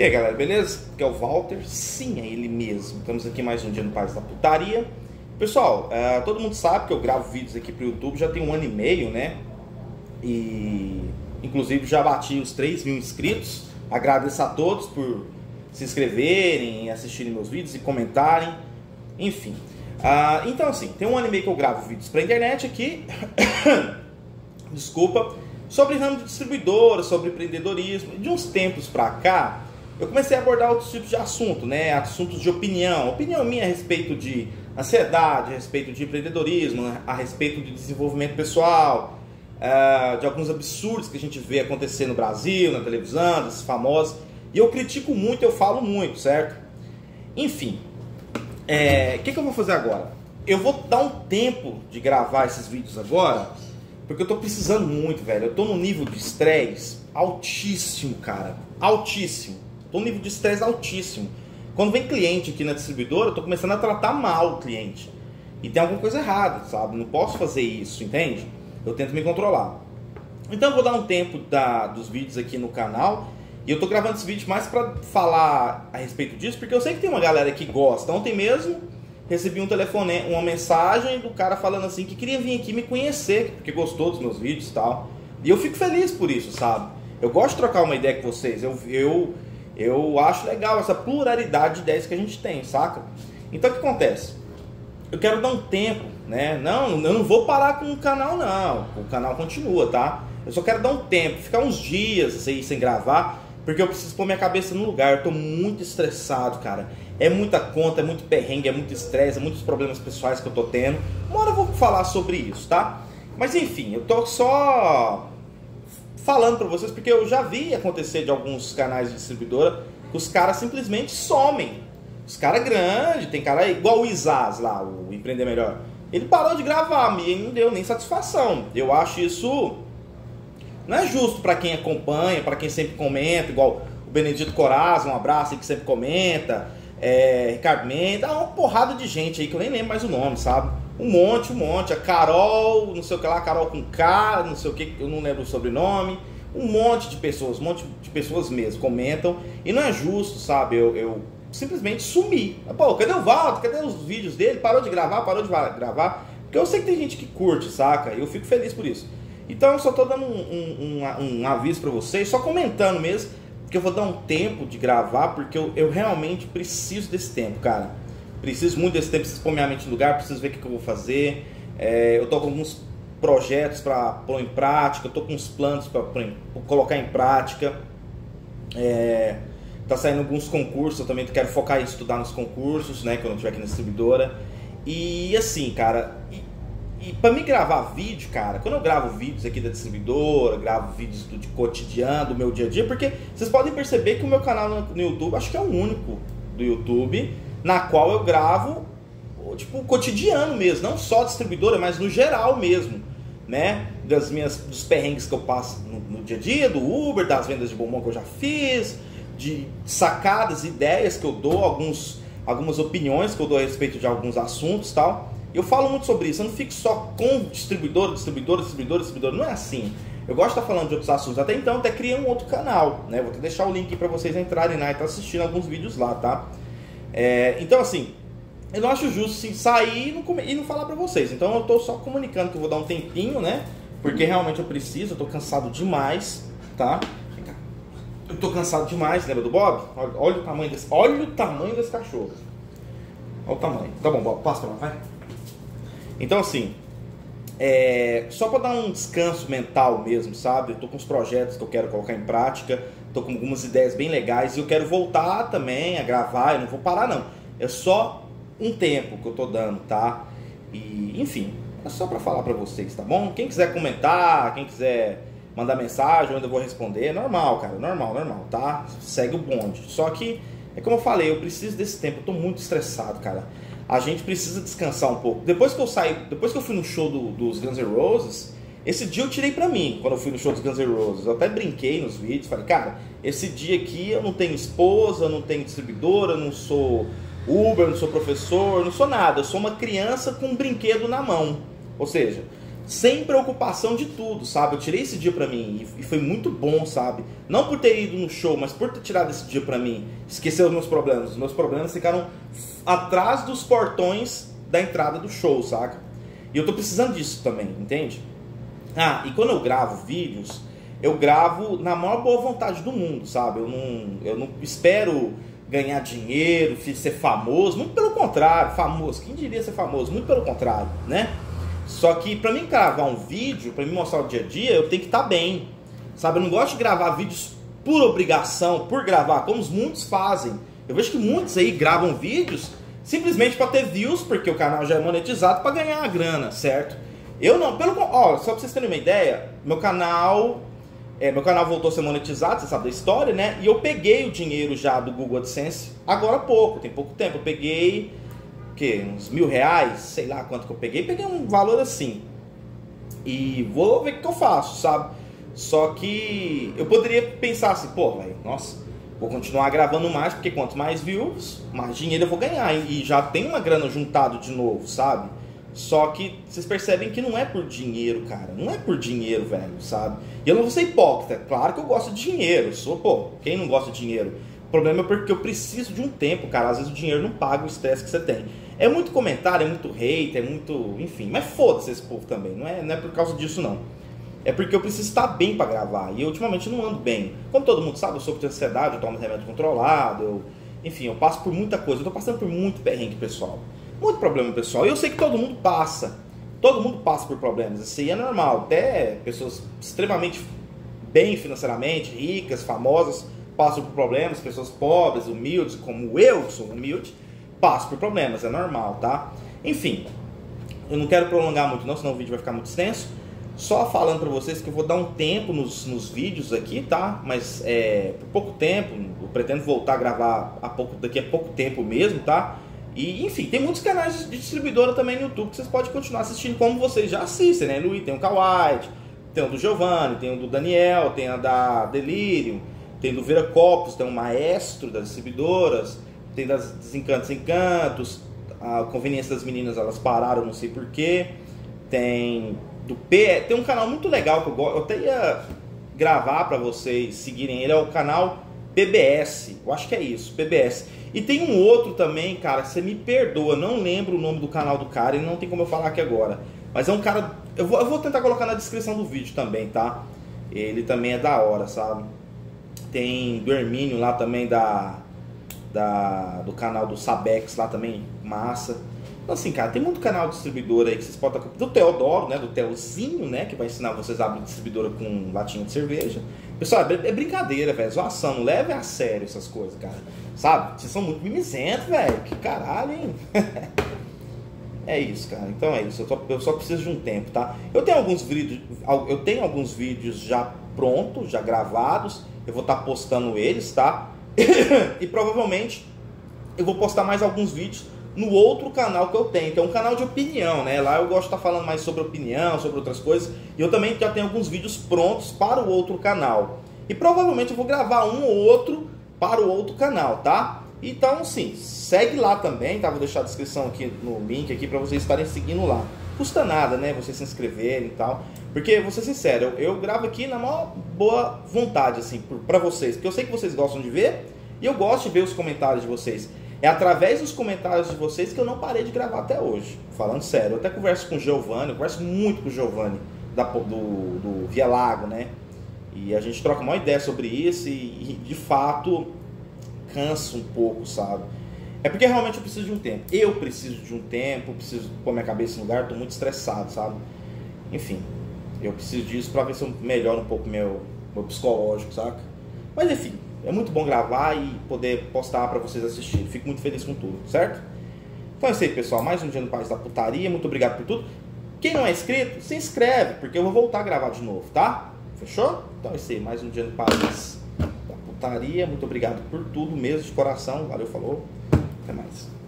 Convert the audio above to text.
E aí galera, beleza? Aqui é o Walter, sim, é ele mesmo. Estamos aqui mais um dia no País da Putaria. Pessoal, uh, todo mundo sabe que eu gravo vídeos aqui pro YouTube já tem um ano e meio, né? E inclusive já bati os 3 mil inscritos. Agradeço a todos por se inscreverem, assistirem meus vídeos e comentarem. Enfim. Uh, então assim, tem um ano e meio que eu gravo vídeos pra internet aqui. Desculpa. Sobre ramo de distribuidora, sobre empreendedorismo. De uns tempos pra cá, eu comecei a abordar outros tipos de assunto, né? Assuntos de opinião. Opinião minha a respeito de ansiedade, a respeito de empreendedorismo, né? a respeito de desenvolvimento pessoal, uh, de alguns absurdos que a gente vê acontecer no Brasil, na televisão, desses famosos. E eu critico muito, eu falo muito, certo? Enfim, o é, que, que eu vou fazer agora? Eu vou dar um tempo de gravar esses vídeos agora, porque eu tô precisando muito, velho. Eu tô num nível de estresse altíssimo, cara. Altíssimo. Tô num nível de estresse altíssimo. Quando vem cliente aqui na distribuidora, eu tô começando a tratar mal o cliente. E tem alguma coisa errada, sabe? Não posso fazer isso, entende? Eu tento me controlar. Então eu vou dar um tempo da, dos vídeos aqui no canal. E eu tô gravando esse vídeo mais para falar a respeito disso, porque eu sei que tem uma galera que gosta. Ontem mesmo recebi um telefone, uma mensagem do cara falando assim que queria vir aqui me conhecer, porque gostou dos meus vídeos e tal. E eu fico feliz por isso, sabe? Eu gosto de trocar uma ideia com vocês. Eu, eu eu acho legal essa pluralidade de ideias que a gente tem, saca? Então o que acontece? Eu quero dar um tempo, né? Não, eu não vou parar com o canal, não. O canal continua, tá? Eu só quero dar um tempo, ficar uns dias assim, sem gravar, porque eu preciso pôr minha cabeça no lugar. Eu tô muito estressado, cara. É muita conta, é muito perrengue, é muito estresse, é muitos problemas pessoais que eu tô tendo. Uma hora eu vou falar sobre isso, tá? Mas enfim, eu tô só falando para vocês, porque eu já vi acontecer de alguns canais de distribuidora que os caras simplesmente somem. Os caras grandes, tem cara igual o Isaz lá, o Empreender Melhor. Ele parou de gravar e não deu nem satisfação. Eu acho isso não é justo para quem acompanha, para quem sempre comenta, igual o Benedito Coraz, um abraço aí que sempre comenta, é, Ricardo Mendes, uma porrada de gente aí que eu nem lembro mais o nome, sabe? Um monte, um monte. A Carol, não sei o que lá, Carol com K, não sei o que, eu não lembro o sobrenome. Um monte de pessoas, um monte de pessoas mesmo comentam. E não é justo, sabe? Eu, eu simplesmente sumi. Pô, cadê o Walter? Cadê os vídeos dele? Parou de gravar? Parou de gravar? Porque eu sei que tem gente que curte, saca? E eu fico feliz por isso. Então eu só tô dando um, um, um, aviso para vocês, só comentando mesmo, que eu vou dar um tempo de gravar, porque eu, eu realmente preciso desse tempo, cara. Preciso muito desse tempo, preciso pôr minha mente no lugar, preciso ver o que, que eu vou fazer. É, eu tô com alguns projetos para pôr em prática, eu tô com uns planos para colocar em prática. É, tá saindo alguns concursos, eu também quero focar em estudar nos concursos, né, quando eu estiver aqui na distribuidora. E assim, cara, e, e para me gravar vídeo, cara, quando eu gravo vídeos aqui da distribuidora, gravo vídeos do de cotidiano, do meu dia a dia, porque vocês podem perceber que o meu canal no, no YouTube, acho que é o único do YouTube na qual eu gravo tipo o cotidiano mesmo, não só distribuidora, mas no geral mesmo, né? Das minhas dos perrengues que eu passo no, no dia a dia, do Uber, das vendas de bombom que eu já fiz, de sacadas, ideias que eu dou, alguns algumas opiniões que eu dou a respeito de alguns assuntos, tal. Eu falo muito sobre isso, eu não fico só com distribuidor, distribuidor, distribuidor, distribuidor, não é assim. Eu gosto de estar falando de outros assuntos. Até então, até criei um outro canal, né? Vou deixar o link para vocês entrarem lá e estar tá assistindo alguns vídeos lá, tá? É, então, assim, eu não acho justo assim, sair e não, e não falar pra vocês. Então, eu tô só comunicando que eu vou dar um tempinho, né? Porque realmente eu preciso, eu tô cansado demais, tá? Eu tô cansado demais, lembra do Bob? Olha, olha o tamanho desse, olha o tamanho desse cachorro. Olha o tamanho. Tá bom, Bob, passa pra lá, vai. Então, assim, é, só para dar um descanso mental mesmo, sabe? Eu tô com os projetos que eu quero colocar em prática tô com algumas ideias bem legais e eu quero voltar também a gravar, eu não vou parar não. É só um tempo que eu tô dando, tá? E, enfim, é só para falar para vocês, tá bom? Quem quiser comentar, quem quiser mandar mensagem, eu ainda vou responder, é normal, cara, normal, normal, tá? Segue o bonde. Só que, é como eu falei, eu preciso desse tempo, eu tô muito estressado, cara. A gente precisa descansar um pouco. Depois que eu saí, depois que eu fui no show do, dos Guns N' Roses, esse dia eu tirei pra mim, quando eu fui no show dos Guns N' Roses. Eu até brinquei nos vídeos, falei, cara, esse dia aqui eu não tenho esposa, não tenho distribuidora, não sou Uber, não sou professor, não sou nada. Eu sou uma criança com um brinquedo na mão. Ou seja, sem preocupação de tudo, sabe? Eu tirei esse dia pra mim e foi muito bom, sabe? Não por ter ido no show, mas por ter tirado esse dia pra mim, esquecer os meus problemas. Os meus problemas ficaram atrás dos portões da entrada do show, saca? E eu tô precisando disso também, entende? Ah, e quando eu gravo vídeos, eu gravo na maior boa vontade do mundo, sabe? Eu não, eu não espero ganhar dinheiro, ser famoso, muito pelo contrário, famoso, quem diria ser famoso? Muito pelo contrário, né? Só que para mim gravar um vídeo, para mim mostrar o dia a dia, eu tenho que estar tá bem. Sabe, eu não gosto de gravar vídeos por obrigação, por gravar, como muitos fazem. Eu vejo que muitos aí gravam vídeos simplesmente para ter views, porque o canal já é monetizado para ganhar a grana, certo? Eu não, pelo ó, só para vocês terem uma ideia, meu canal é, meu canal voltou a ser monetizado, você sabe da história, né? E eu peguei o dinheiro já do Google AdSense agora há pouco, tem pouco tempo. Eu peguei, o quê? Uns mil reais, sei lá quanto que eu peguei. Peguei um valor assim. E vou ver o que eu faço, sabe? Só que eu poderia pensar assim, pô, velho, nossa, vou continuar gravando mais, porque quanto mais views, mais dinheiro eu vou ganhar. E já tem uma grana juntado de novo, sabe? Só que vocês percebem que não é por dinheiro, cara. Não é por dinheiro, velho, sabe? E eu não vou ser hipócrita. Claro que eu gosto de dinheiro. Sou, pô, quem não gosta de dinheiro? O problema é porque eu preciso de um tempo, cara. Às vezes o dinheiro não paga o estresse que você tem. É muito comentário, é muito hate, é muito. Enfim, mas foda-se esse povo também. Não é, não é por causa disso, não. É porque eu preciso estar bem para gravar. E eu ultimamente não ando bem. Como todo mundo sabe, eu sou de ansiedade, eu tomo remédio controlado. Eu... Enfim, eu passo por muita coisa. Eu tô passando por muito perrengue, pessoal muito problema pessoal. Eu sei que todo mundo passa. Todo mundo passa por problemas. Isso aí é normal. Até pessoas extremamente bem financeiramente, ricas, famosas, passam por problemas. Pessoas pobres, humildes, como eu, que sou humilde, passam por problemas. É normal, tá? Enfim, eu não quero prolongar muito não, senão o vídeo vai ficar muito extenso. Só falando para vocês que eu vou dar um tempo nos, nos vídeos aqui, tá? Mas é, por pouco tempo, eu pretendo voltar a gravar a pouco, daqui a pouco tempo mesmo, tá? E, enfim, tem muitos canais de distribuidora também no YouTube que vocês podem continuar assistindo como vocês já assistem, né? Luiz, tem o Kawaii, tem o do Giovanni, tem o do Daniel, tem a da Delirium, tem do Vera Copos, tem o Maestro das distribuidoras, tem das Desencantos Encantos, a Conveniência das Meninas, elas pararam, não sei porquê. Tem do P, tem um canal muito legal que eu eu até ia gravar para vocês seguirem ele, é o canal PBS, eu acho que é isso, PBS. E tem um outro também, cara, você me perdoa, não lembro o nome do canal do cara e não tem como eu falar aqui agora. Mas é um cara. Eu vou, eu vou tentar colocar na descrição do vídeo também, tá? Ele também é da hora, sabe? Tem do Hermínio lá também da, da do canal do Sabex lá também, massa. Então assim, cara, tem muito canal distribuidor aí que vocês podem do Teodoro, né, do Teozinho, né, que vai ensinar vocês a abrir distribuidora com latinha de cerveja. Pessoal, é, é brincadeira, velho, zoação, não leve a sério essas coisas, cara. Sabe? Vocês são muito mimizentos, velho. Que caralho, hein? é isso, cara. Então é isso. Eu, tô, eu, só preciso de um tempo, tá? Eu tenho alguns vídeos, eu tenho alguns vídeos já prontos, já gravados. Eu vou estar tá postando eles, tá? e provavelmente eu vou postar mais alguns vídeos no outro canal que eu tenho, que é um canal de opinião, né? Lá eu gosto de estar tá falando mais sobre opinião, sobre outras coisas. E eu também já tenho alguns vídeos prontos para o outro canal. E provavelmente eu vou gravar um ou outro para o outro canal, tá? Então, sim, segue lá também, tá? Vou deixar a descrição aqui no link aqui para vocês estarem seguindo lá. Custa nada, né? Vocês se inscreverem e tal. Porque, vou ser sincero, eu, eu gravo aqui na maior boa vontade, assim, para vocês. Porque eu sei que vocês gostam de ver e eu gosto de ver os comentários de vocês. É através dos comentários de vocês que eu não parei de gravar até hoje. Falando sério, eu até converso com o Giovanni, eu converso muito com o Giovanni da, do, do Via Lago, né? E a gente troca uma ideia sobre isso e, e, de fato cansa um pouco, sabe? É porque realmente eu preciso de um tempo. Eu preciso de um tempo, preciso pôr minha cabeça no lugar, tô muito estressado, sabe? Enfim, eu preciso disso para ver se eu melhoro um pouco meu, meu psicológico, saca? Mas enfim, é muito bom gravar e poder postar para vocês assistirem. Fico muito feliz com tudo, certo? Então é isso aí, pessoal. Mais um dia no País da Putaria. Muito obrigado por tudo. Quem não é inscrito, se inscreve, porque eu vou voltar a gravar de novo, tá? Fechou? Então é isso aí, mais um dia no País da Putaria. Muito obrigado por tudo mesmo, de coração. Valeu, falou. Até mais.